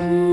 Mm-hmm.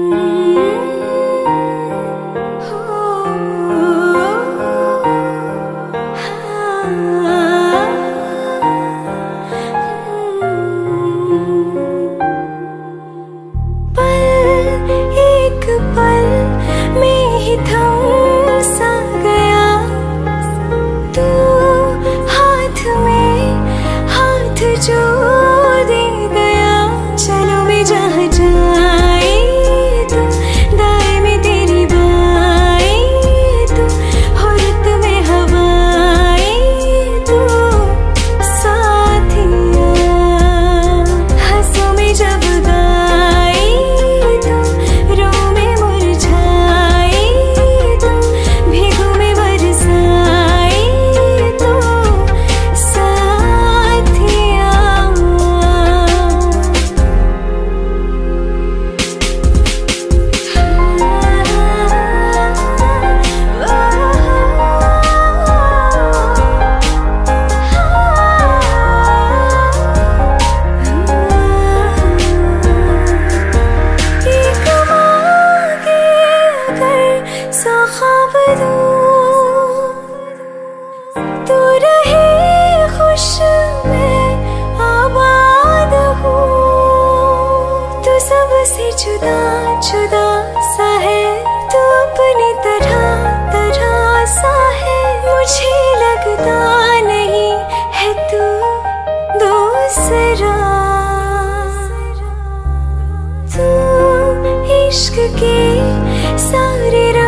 ਮੈਨੂੰ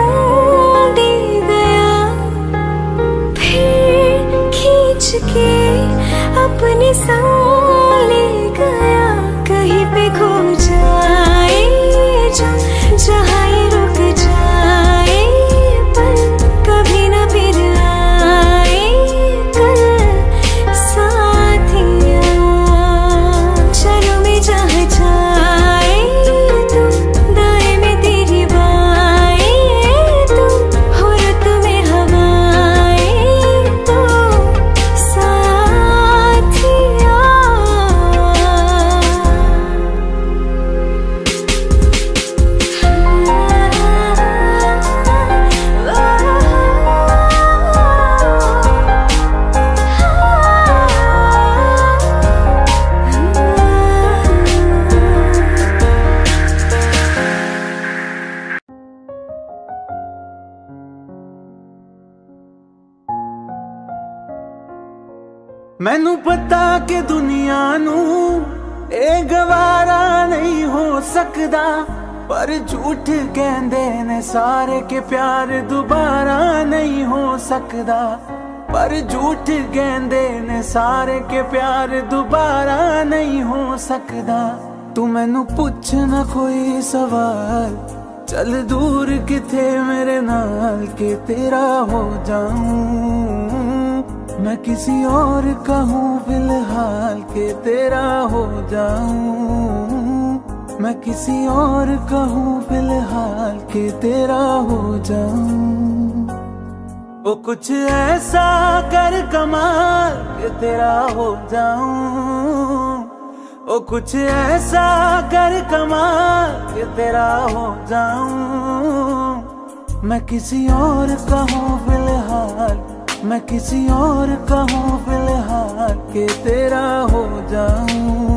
झूठ कहते ने सारे के प्यार दोबारा नहीं हो सकता पर झूठ कहते ने सारे के प्यार दोबारा नहीं हो सकता तू मैनु पुछ ना कोई सवाल, चल दूर किथे मेरे नाल के तेरा हो जाऊँ। मैं किसी और कहूँ फ़िलहाल के तेरा हो जाऊँ। मैं किसी और का हूँ फ़िलहाल के तेरा हो जाऊँ। वो कुछ ऐसा कर कमाल के तेरा हो जाऊँ। वो कुछ ऐसा कर कमाल के तेरा हो जाऊँ। मैं किसी और का हूँ फ़िलहाल, मैं किसी और का हूँ फ़िलहाल के तेरा हो जाऊँ।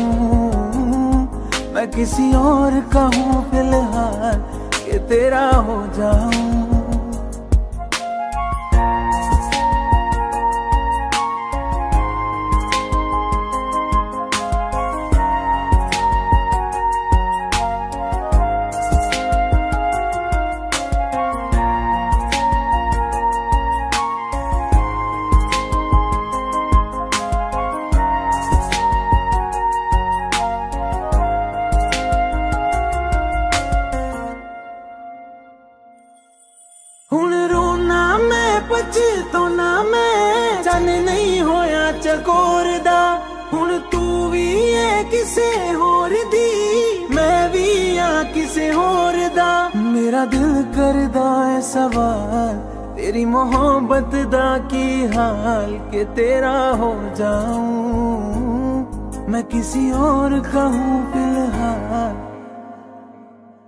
मैं किसी और का हूँ फ़िलहाल के तेरा हो जाऊँ। मोहब्बत दा की हाल के तेरा हो जाऊँ। मैं किसी और का फ़िलहाल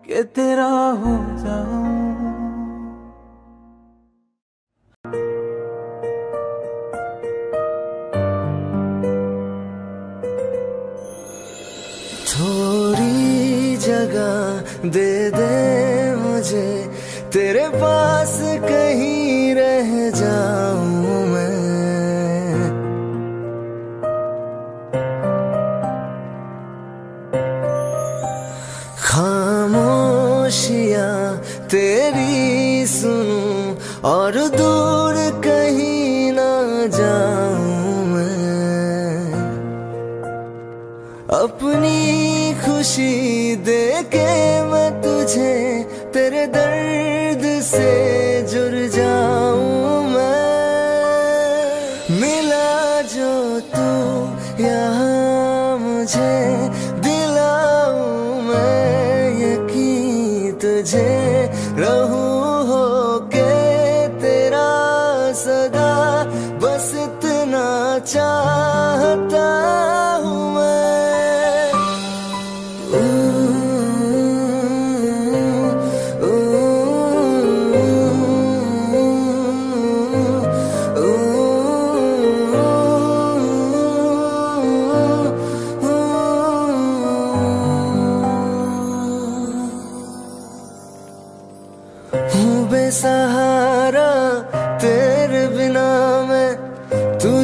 के तेरा हो जाऊँ। थोड़ी जगह दे दे मुझे, तेरे पास कहीं रह जाऊँ मैं। खामोशियाँ तेरी सुनूं और दूर कहीं ना जाऊँ मैं। अपनी खुशी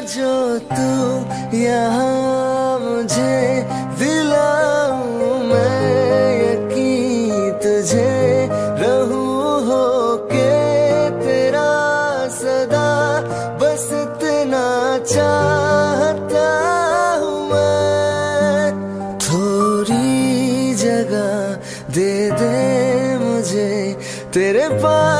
जो तू यहाँ मुझे दिलाऊं मैं यकीन तुझे रहूँ हो के तेरा सदा बस इतना चाहता हूँ मैं। थोड़ी जगह दे दे मुझे तेरे पास।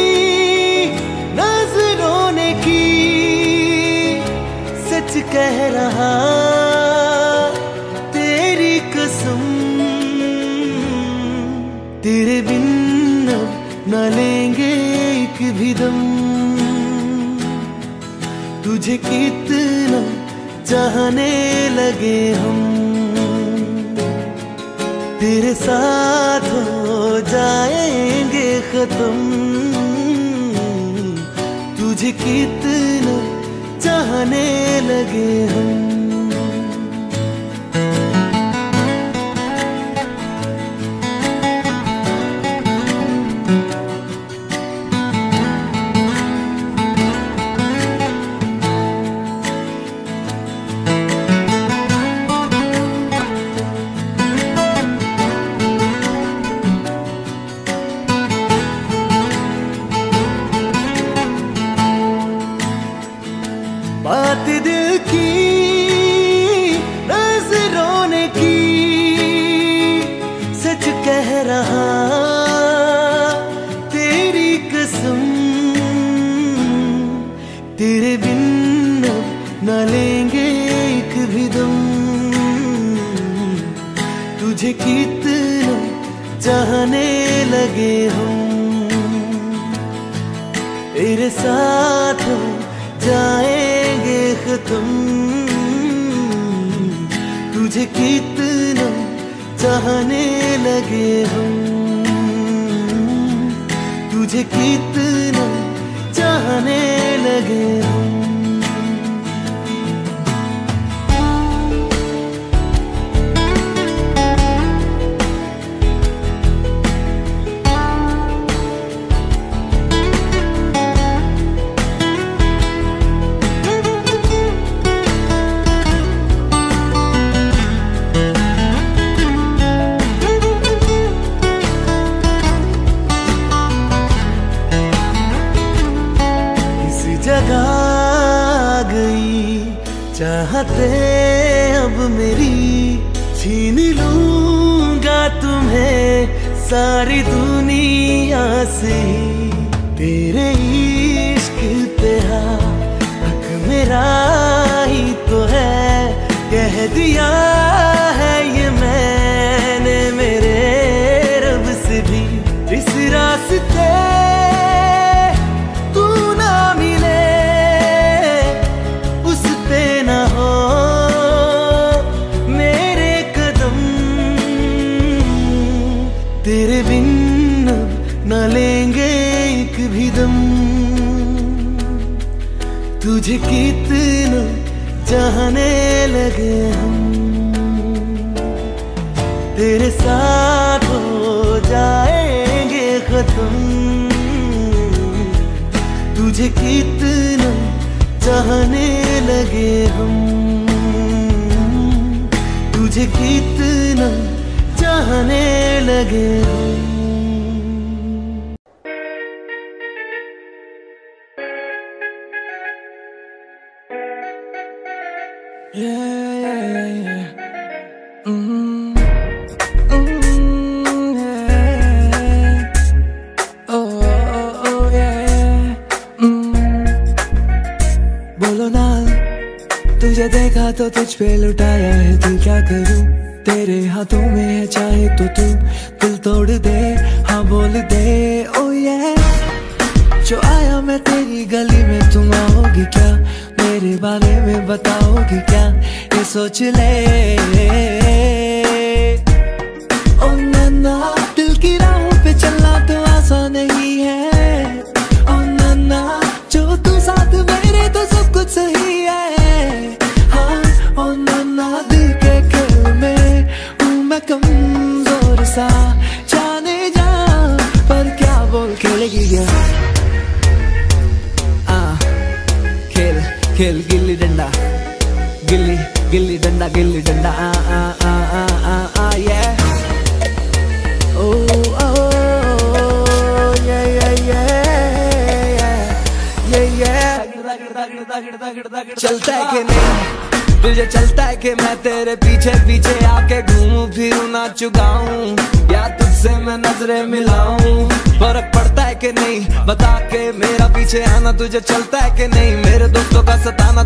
कह रहा, तेरी कसम। तेरे बिन न लेंगे एक भी दम। तुझे कितना चाहने लगे हम। तेरे साथ हो जाएँगे खत्म। तुझे कितना चाहने लगे हम। चाहने लगे हम तेरे साथ जाएँगे खत्म। तुझे कितना चाहने लगे हम तुझे कितना चाहने लगे हम सारी दुनिया से चाहने लगे। तो है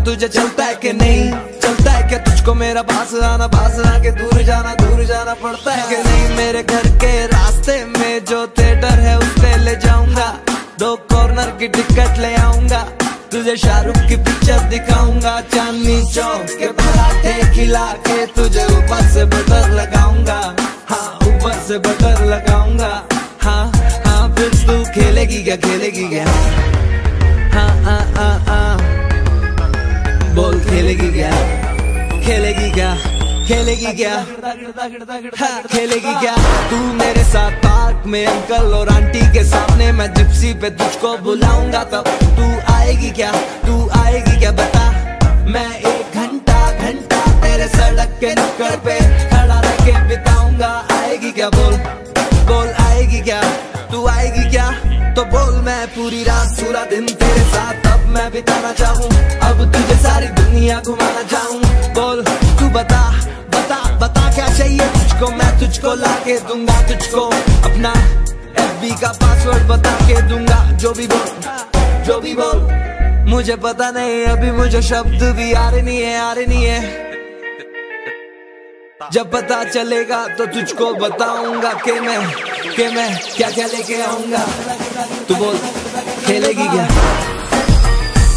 तुझे चलता है कि नहीं? चलता है कि तुझको मेरा पास आना पास आके दूर जाना दूर जाना पड़ता है कि नहीं? मेरे घर के रास्ते में जो थिएटर है, उस पे ले जाऊँगा। दो कॉर्नर की टिकट ले आऊँगा। तुझे शाहरुख की पिक्चर दिखाऊँगा। चांदनी चौक के पराठे खिला के तुझे ऊपर से बटर लगाऊँगा। हाँ ऊपर से बटर लगाऊँगा। हाँ हाँ फिर तू खेलेगी क्या? खेलेगी क्या? हाँ हाँ हाँ हाँ। बोल खेलेगी क्या खेलेगी क्या खेलेगी क्या खेलेगी क्या तू मेरे साथ पार्क में अंकल और आंटी के सामने मैं जिप्सी पे तुझको बुलाऊँगा तब तू आएगी क्या तू आएगी क्या बता मैं एक घंटा घंटा तेरे सड़क के नुक्कड़ पे खड़ा रह के बिताऊँगा आएगी क्या बोल बोल आएगी क्या तू आएगी क्या तो बोल मैं पूरी रात पूरा दिन तेरे साथ मैं बिताना चाहूँ। अब तुझे सारी दुनिया घुमाना चाहूँ। बोल, तू बता बता बता क्या चाहिए तुझको? मैं तुझको ला के दूँगा, तुझको अपना एफ़ का पासवर्ड बता के दूँगा। जो भी बोल, जो भी बोल। मुझे पता नहीं, अभी मुझे शब्द भी आ रही नहीं है आ रही नहीं है। जब पता चलेगा तो तुझको बताऊँगा के मैं के मैं क्या क्या लेके आऊँगा। तू बोल, खेलेगी क्या?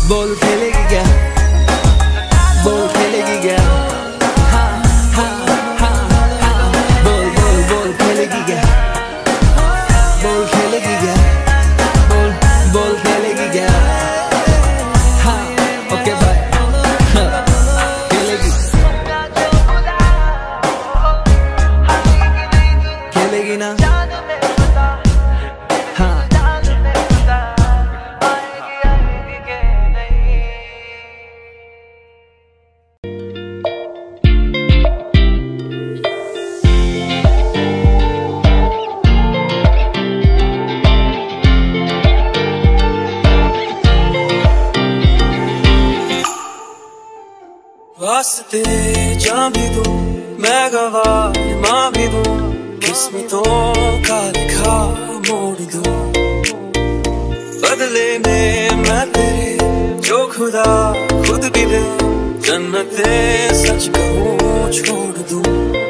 bo'l keligiga bo'l keligiga ha ha ha ha. Bo'l bo'l bo'l keligiga रास्ते जा भी दूँ, मैं गवा माँ भी दूँ, किस्मतों का लिखा मोड़ दूँ। बदले में मैं तेरे, जो खुदा खुद भी दे, जन्नते सच कहूँ छोड़ दूँ।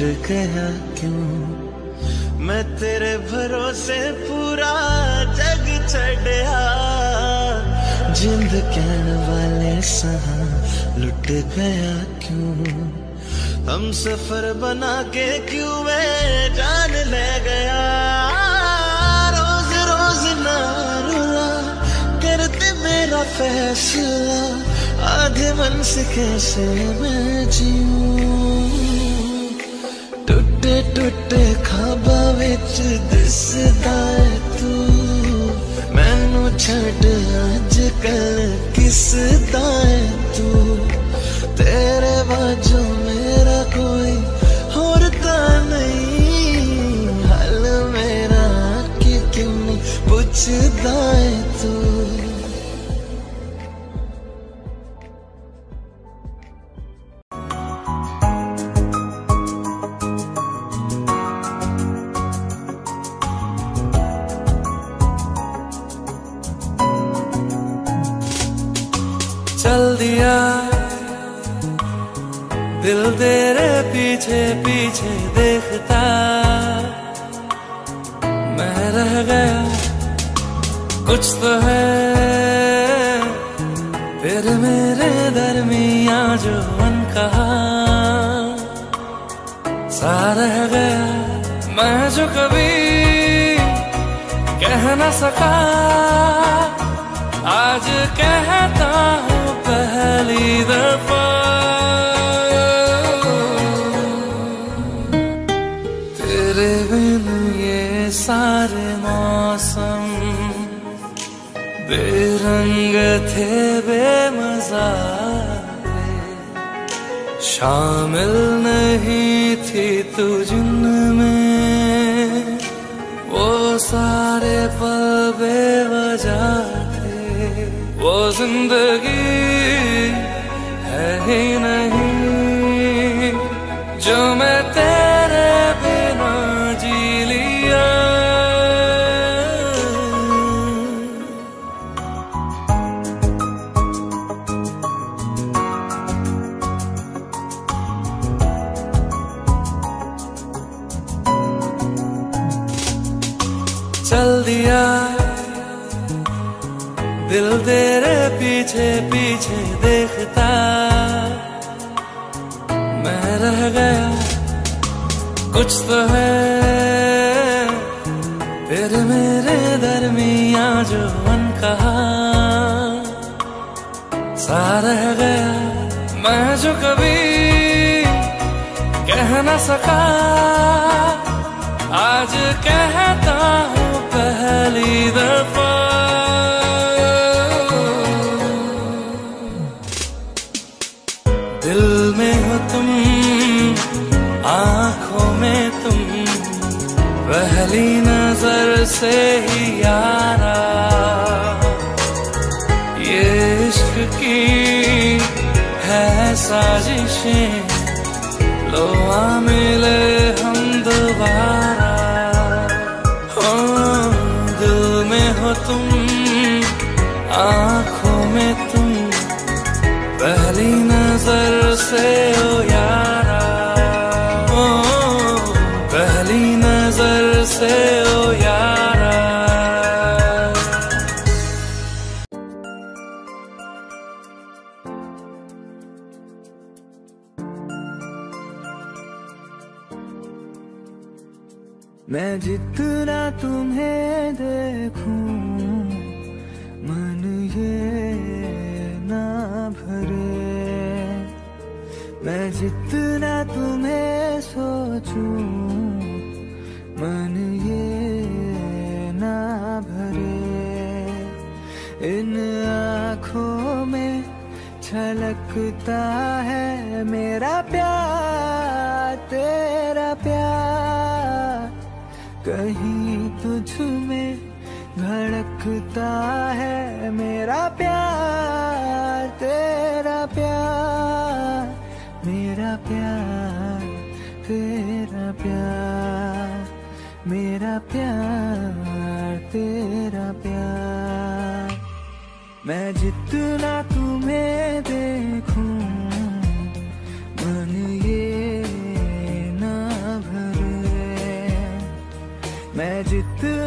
छुट गया क्यों? मैं तेरे भरोसे पूरा जग छड़िया जिंद कहण वाले सहा लुट गया क्यों? हम सफ़र बना के क्यों मैं जान ले गया? रोज रोज ना करते मेरा फैसला। आधे मन से कैसे मैं जीऊं? टुटे खाबा विच दिसदा तू। मैनू छड़ कल किसदा तू। तेरे बाजू मेरा कोई होर ता नहीं। हाल मेरा कि क्यों पुछदा तू। सा रह गया मैं जो कभी कह न सका, आज कहता हूँ पहली दफ़ा। तेरे बिन ये सारे मौसम बेरंग थे, बेमजा शामिल नहीं थी तू जिनमें। वो सारे पल बेवजह थे। वो ज़िंदगी है ही नहीं। जो मैं कुछ तो है। फिर मेरे दरमिया जो मन कहा सा रह गया मैं जो कभी कह न सका। आज कहता हूँ पहली दफ़ा। पहली नज़र से ही यारा। ये इश्क की है साजिशें लो आ मिले हम दोबारा। हो, दिल में हो तुम, आँखों में तुम, पहली नज़र से जितना तुम्हें सोचूं, मन ये ना भरे। इन आँखों में छलकता है मेरा प्यार, तेरा प्यार। कहीं तुझ में धड़कता है मेरा प्यार, तेरा प्यार। मेरा प्यार, तेरा प्यार, मेरा प्यार, तेरा प्यार। मैं जितना तुम्हें देखूँ, मन ये ना भरे। मैं जितना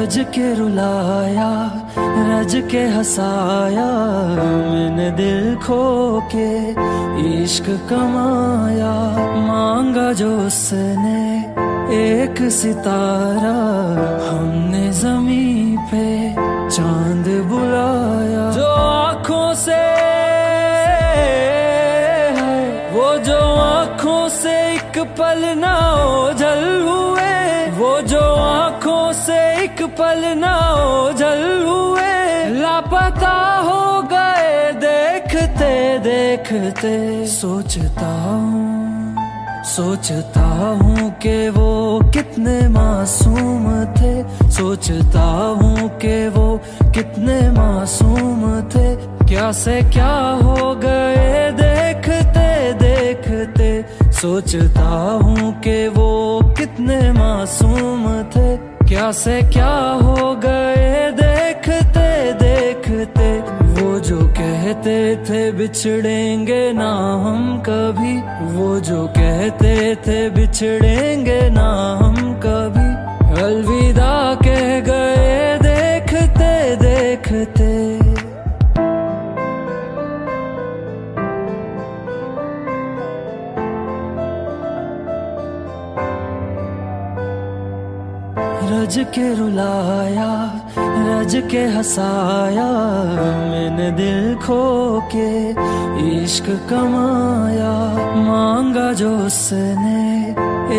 रज के रुलाया, रज के हंसाया, मैंने दिल खो के इश्क कमाया, मांगा जो उसने एक सितारा, हमने जमी पे चाँद बुलाया। जो आँखों से वो जो आँखों से एक पल ना ओझल हुए पल ना ओझल हुए, लापता हो गए, देखते देखते। सोचता हूँ सोचता हूँ कि वो कितने मासूम थे। सोचता हूँ कि वो कितने मासूम थे। क्या से क्या हो गए, देखते देखते। सोचता हूँ कि वो कितने मासूम थे। क्या से क्या हो गए देखते देखते, वो जो कहते थे बिछड़ेंगे ना हम कभी, वो जो कहते थे बिछड़ेंगे ना हम कभी, अलविदा कह गए रज के रुलाया, रज के हसाया, मैंने दिल खो के इश्क कमाया। मांगा जो उसने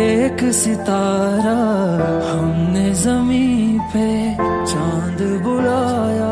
एक सितारा, हमने ज़मीन पे चाँद बुलाया।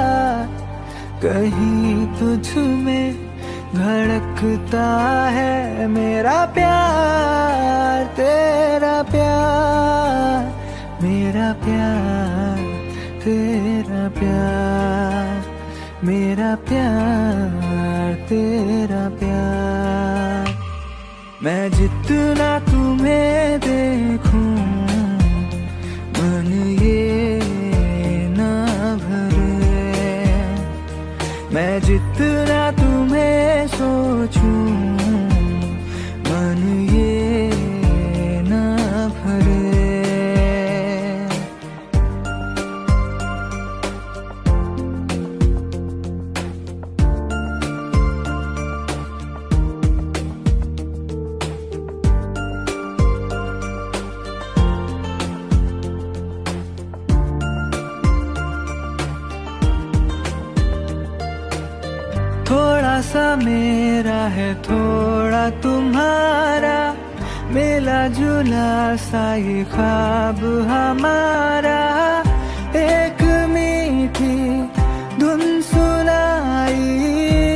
कहीं तुझ में धड़कता है मेरा प्यार, तेरा प्यार, मेरा प्यार, तेरा प्यार, मेरा प्यार, तेरा प्यार। मैं जितना तुम्हें देखूँ जितना तुम्हें सोचूं। मिला जुला सा ये ख्वाब हमारा। एक मीठी धुन सुनाई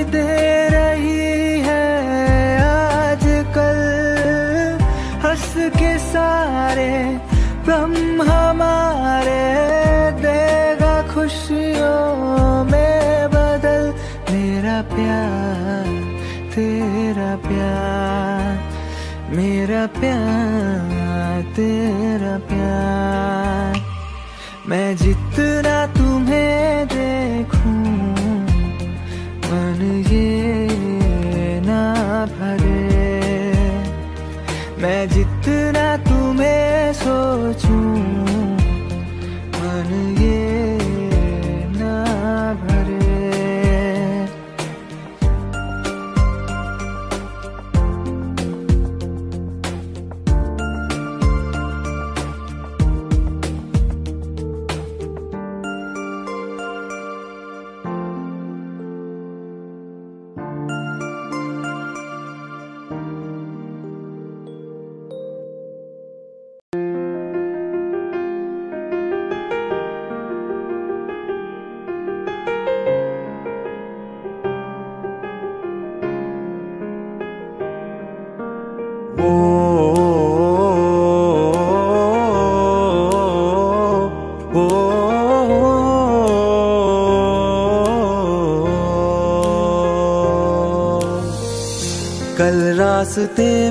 दे रही है आजकल। हंस के सारे गम हमारे, देगा खुशियों में बदल। मेरा प्यार, तेरा प्यार। मेरा प्यार तेरा प्यार। मैं जितना रास्ते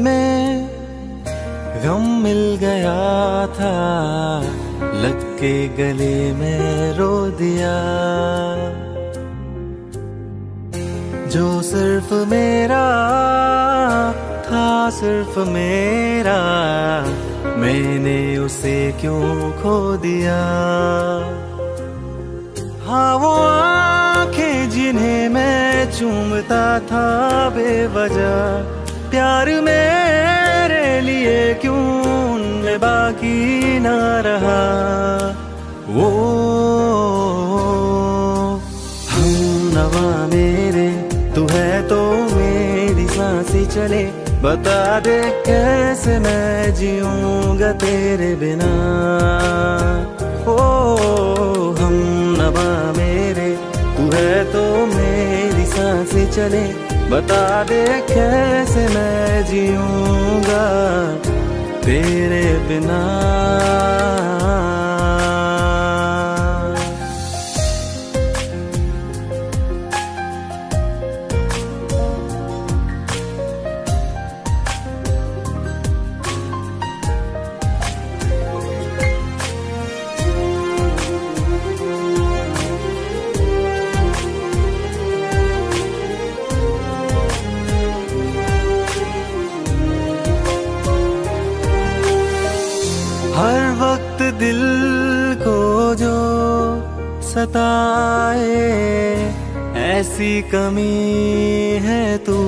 कमी है तू।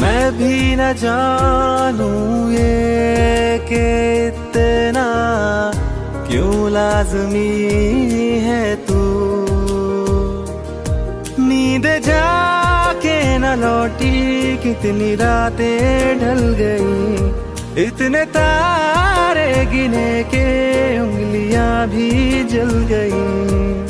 मैं भी न जानू ये कि इतना क्यों लाजमी है तू। नींद जाके न लौटी, कितनी रातें ढल गई। इतने तारे गिने के उंगलियाँ भी जल गई।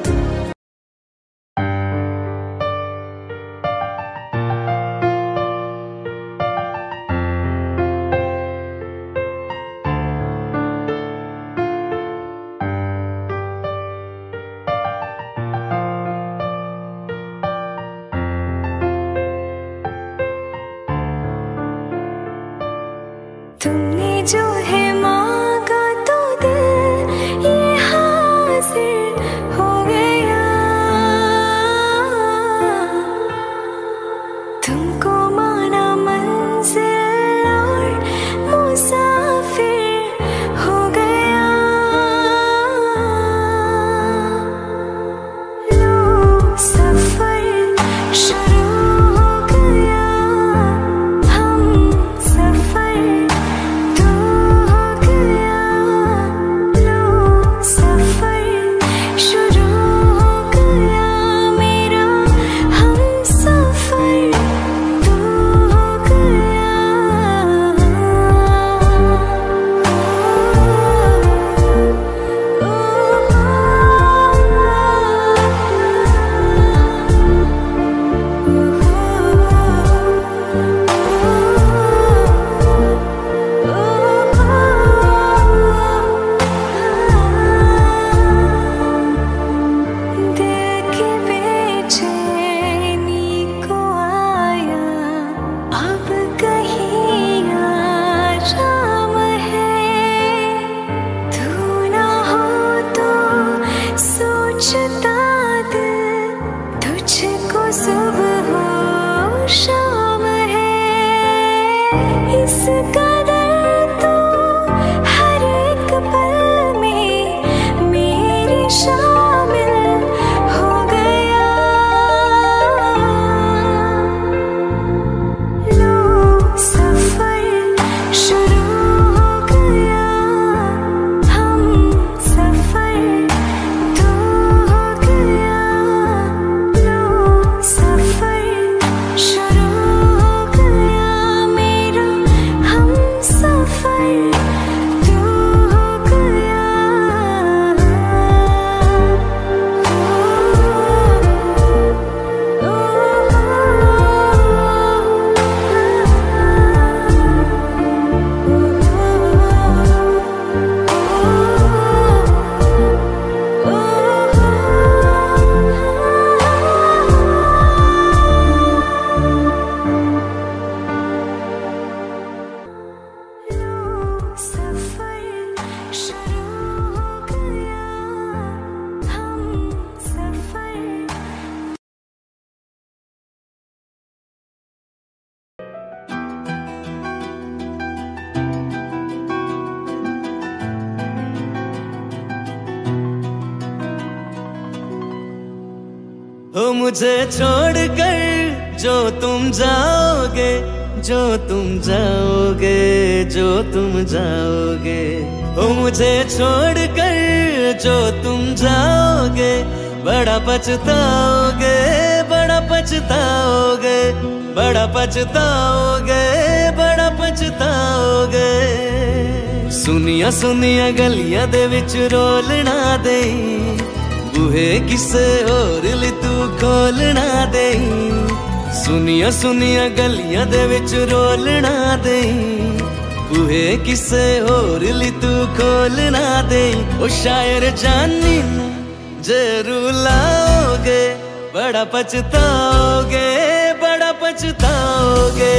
जो है तुम जाओगे? ओ, मुझे छोड़ कर जो तुम जाओगे, बड़ा पछताओगे बड़ा पछताओगे बड़ा पछताओगे बड़ा पछताओगे। सुनिया सुनिया, गलिया दे विच रोलना दे बूहे किसे और ली तू खोलना दे सुनिया सुनिया, गलिया दे विच रोलना दे मोहे किसे और ली तू खोल ना दे। ओ शायर जानी ज़रूर लाओगे। बड़ा पछताओगे बड़ा पछताओगे।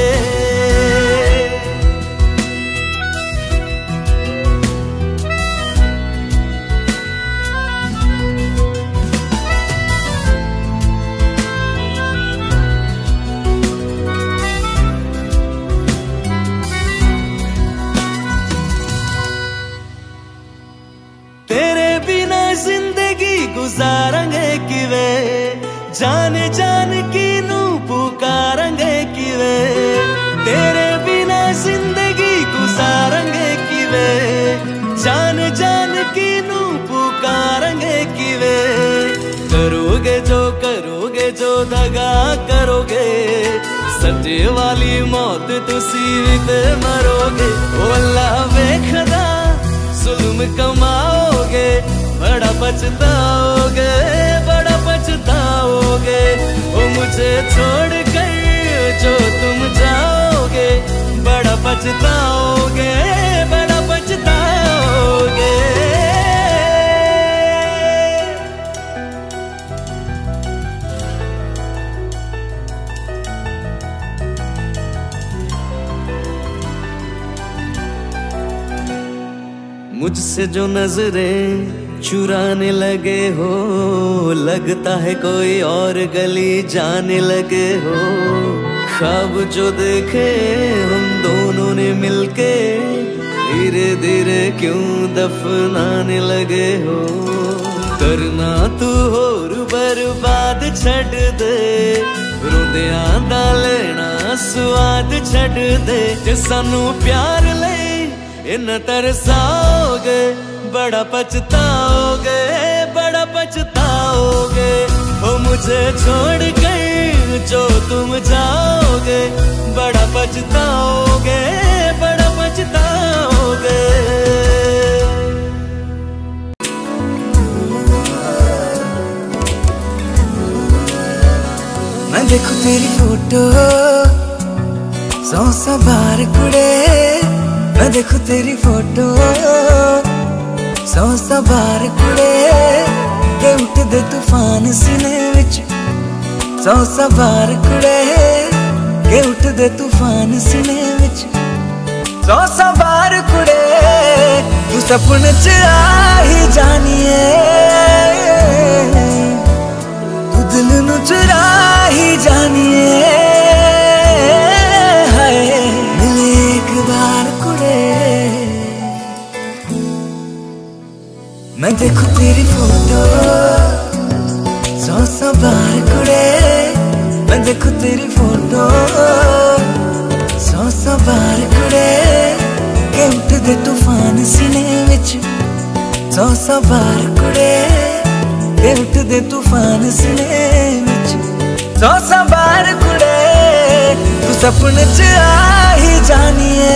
गुजारेंगे किवे, जान जान की नू पुकारेंगे किवे। तेरे बिना ज़िंदगी गुजारेंगे किवे, जान जान की नू पुकारेंगे किवे। करोगे जो करोगे, जो दगा करोगे, सच्चे वाली मौत तुसी मरोगे। ओ अल्लाह, वेखदा, जुल्म कमाओगे बड़ा पछताओगे बड़ा पछताओगे। वो मुझे छोड़ कर जो तुम जाओगे, बड़ा पछताओगे बड़ा पछताओगे। मुझसे जो नज़रें चुराने लगे हो, लगता है कोई और गली जाने लगे हो। ख्वाब जो देखे हम दोनों ने मिलके, धीरे धीरे क्यों दफनाने लगे हो? करना तू होर बर्बाद छड़ दे, रुदियाँ दा लेना स्वाद छड़ दे। सानू प्यार ले इन तरसाओगे बड़ा पछताओगे बड़ा पछताओगे। वो मुझे छोड़ कर जो तुम जाओगे। बड़ा पछताओगे बड़ा पछताओगे। मैं देखूँ तेरी फ़ोटो, सौ सौ बार कुड़े। मैं देखूँ तेरी फ़ोटो सौ सौ बार कुड़े के उठदे तूफ़ान सीने विच सौ सौ बार कुड़े के उठदे तूफ़ान सीने विच सौ सौ बार कुड़े तू सपने च आ ही जानिए तू दिल मैं देखूँ तेरी फ़ोटो सौ सौ बार कुड़े मैं देखूँ तेरी फ़ोटो सौ सौ बार कुड़े के उठदे तूफ़ान सीने विच सौ सौ बार कुड़े के उठदे तूफ़ान सीने विच सौ सौ बार कुड़े तू सपने च आ ही जानिए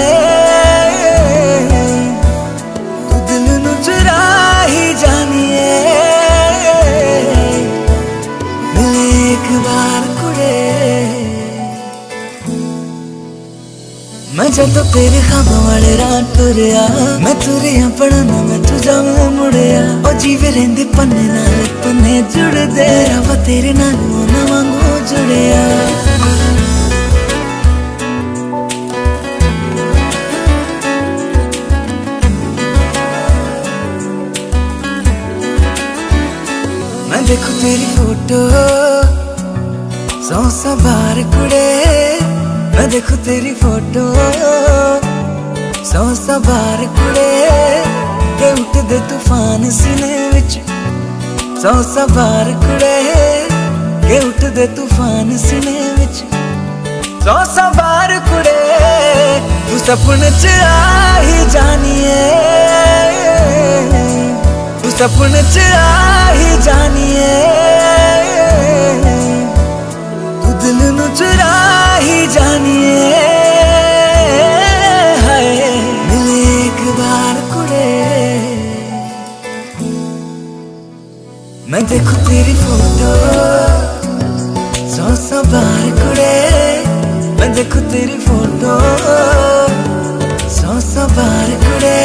ਜਦੋਂ ਤੇਰੇ ਖਾਵਾਂ ਵਾਲੇ ਰਾਹ ਤੁਰਿਆ, ਮੈਂ ਤੁਰਿਆ ਪੜਾ ਮੈਂ ਤੁਝਾ ਮੈਂ ਮੁੜਿਆ। ਉਹ ਜੀਵੇ ਰਹਿੰਦੇ ਪੰਨੇ ਨਾਲ, ਪੰਨੇ ਜੁੜਦੇ ਰਵਾ ਤੇਰੇ ਨਾਲ ਨਾ ਜੁੜਿਆ। ਮੈਂ ਦੇਖੂ ਤੇਰੀ ਫੋਟੋ, ਸੌ ਸਵਾਰ ਕੁੜੇ। मैं देखूँ तेरी फ़ोटो सौ सौ बार कुड़े के उठदे तूफ़ान सीने विच। सौ सौ बार कुड़े के उठदे तूफ़ान सीने विच। सौ सौ बार कुड़े तू सपने च आ ही। जानिए तू सपने च आ ही। जानिए तू दिल नु चुरा ही जानिए हाय मिले एक बार कुड़े। मैं देखूँ तेरी फ़ोटो। सौ सौ बार कुड़े। मैं देखूँ तेरी फ़ोटो। सौ सौ बार कुड़े।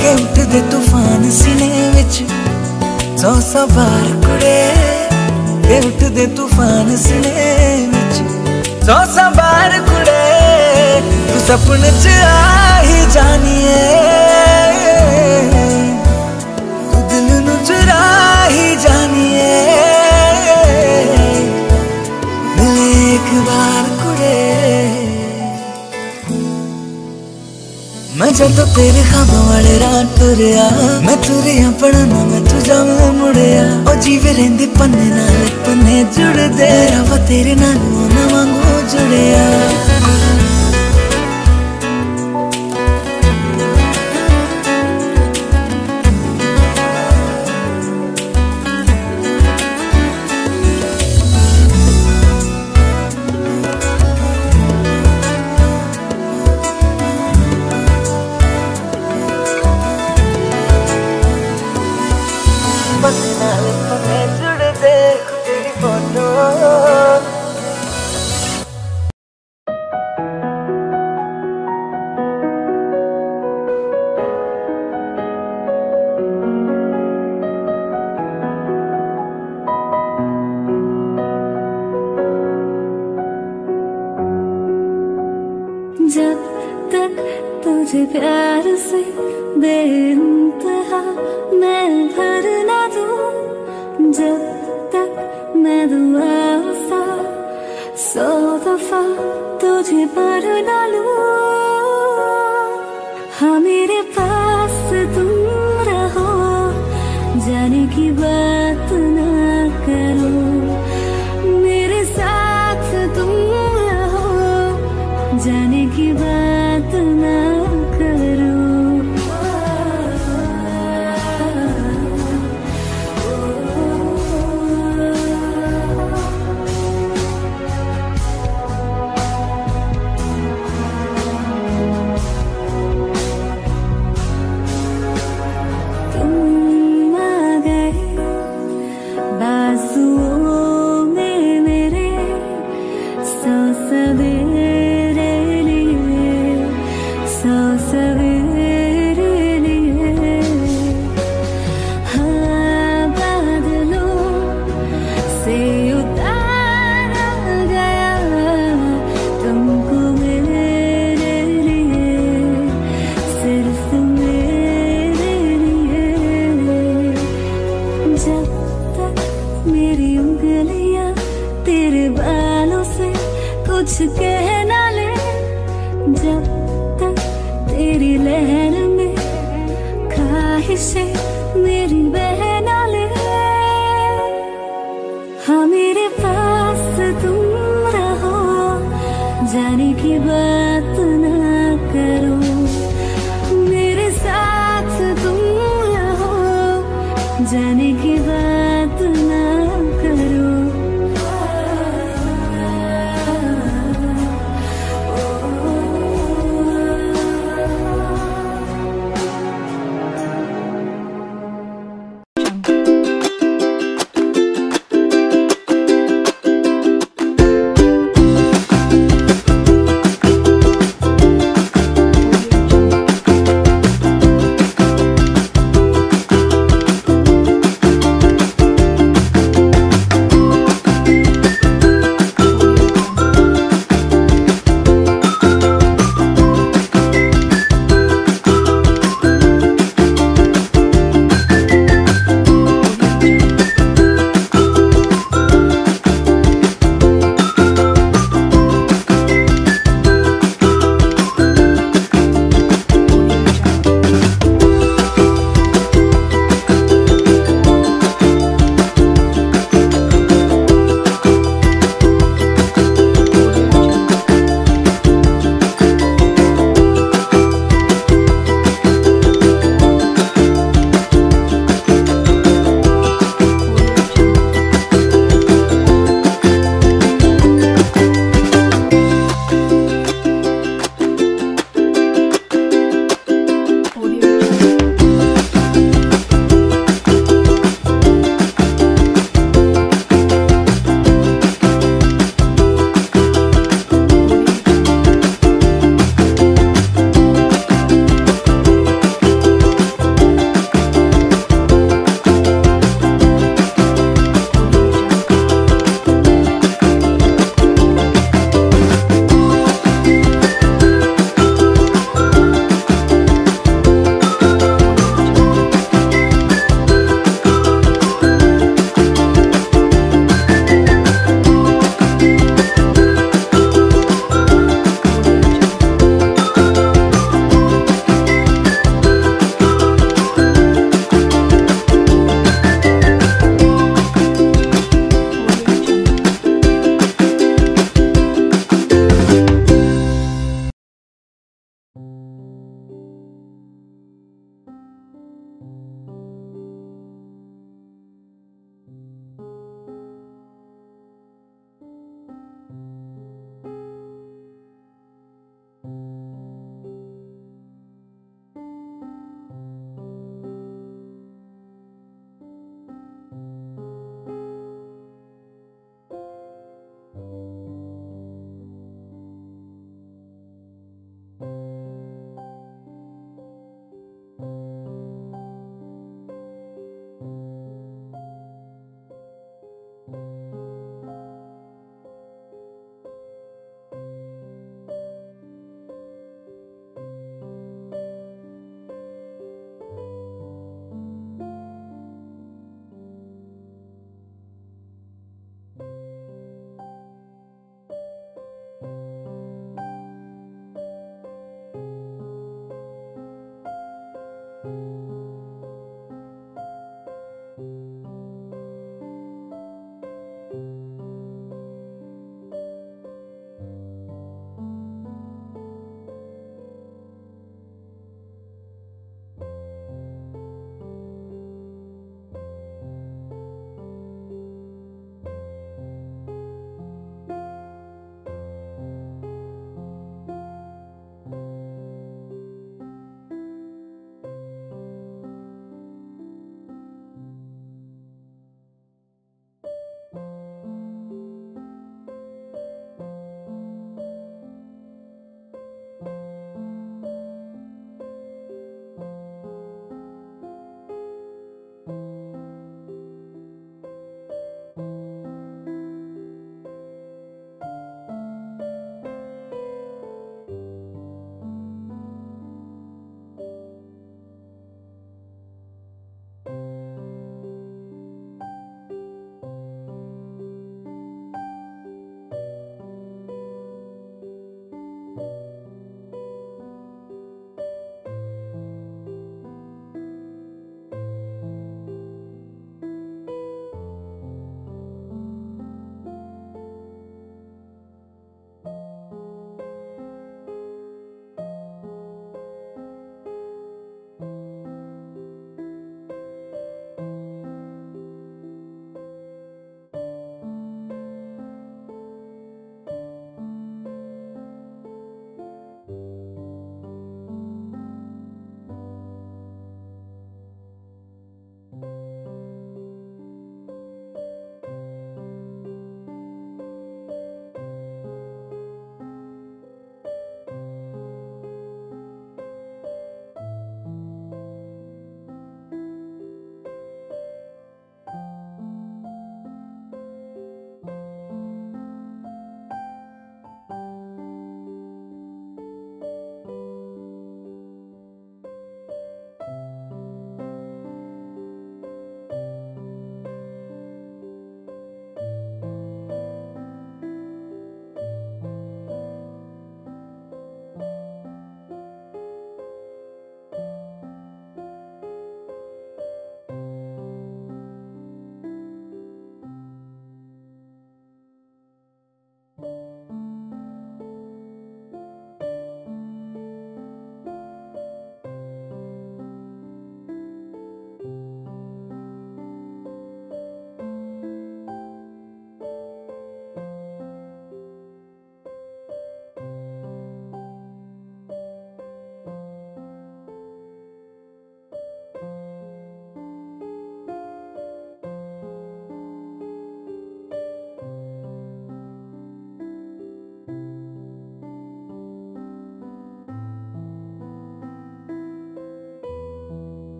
के उठदे तूफ़ान सीने विच। सौ सौ बार कुड़े। के उठदे तूफ़ान सीने विच। तो सौ सवार कुड़े, तू सपन च आ ही जानिए। मैं जब तो तेरे खाबा वाले रात तुरया, मैं तुरे अपना ना मैं तुझा मैं मुड़या। ओ जीवे रेंदे पन्ने नाल, पन्ने जुड़ दे रवा तेरे नाल ना मांगू radio